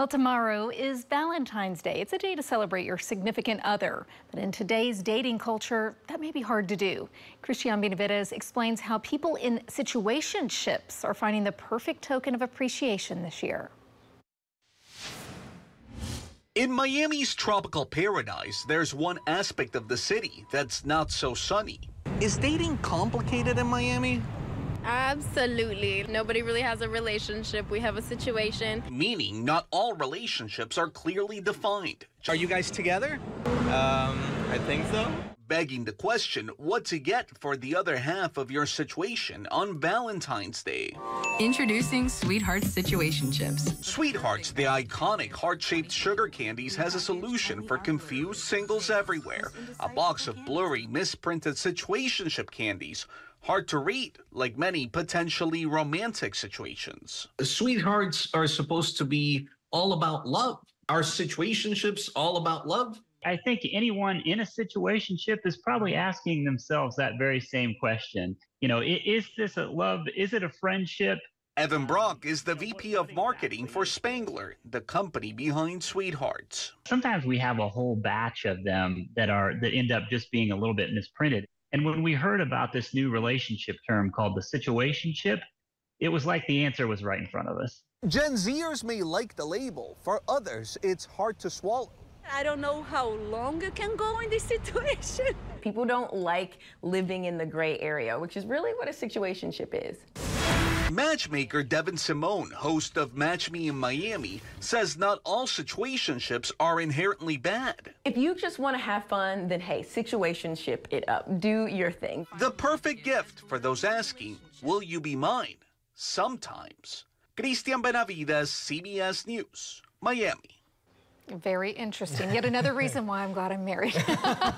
Well, tomorrow is Valentine's Day. It's a day to celebrate your significant other. But in today's dating culture, that may be hard to do. Cristian Benavides explains how people in situationships are finding the perfect token of appreciation this year. In Miami's tropical paradise, there's one aspect of the city that's not so sunny. Is dating complicated in Miami? Absolutely. Nobody really has a relationship. We have a situation. Meaning, not all relationships are clearly defined. Are you guys together? Um, I think so. Begging the question what to get for the other half of your situation on Valentine's Day. Introducing Sweethearts Situationships. Sweethearts, the iconic heart shaped sugar candies, has a solution for confused singles everywhere. A box of blurry, misprinted situationship candies hard to read, like many potentially romantic situations. Sweethearts are supposed to be all about love. Are situationships all about love? I think anyone in a situationship is probably asking themselves that very same question. You know, is this a love? Is it a friendship? Evan Brock is the VP of Marketing for Spangler, the company behind Sweethearts. Sometimes we have a whole batch of them that are that end up just being a little bit misprinted. And when we heard about this new relationship term called the situationship, it was like the answer was right in front of us. Gen Zers may like the label. For others, it's hard to swallow. I don't know how long it can go in this situation. People don't like living in the gray area, which is really what a situationship is. Matchmaker Devyn Simone, host of Match Me in Miami, says not all situationships are inherently bad. If you just want to have fun, then hey, situationship it up. Do your thing. The perfect gift for those asking, will you be mine? Sometimes. Cristian Benavides, CBS News, Miami. Very interesting. Yet another reason why I'm glad I'm married.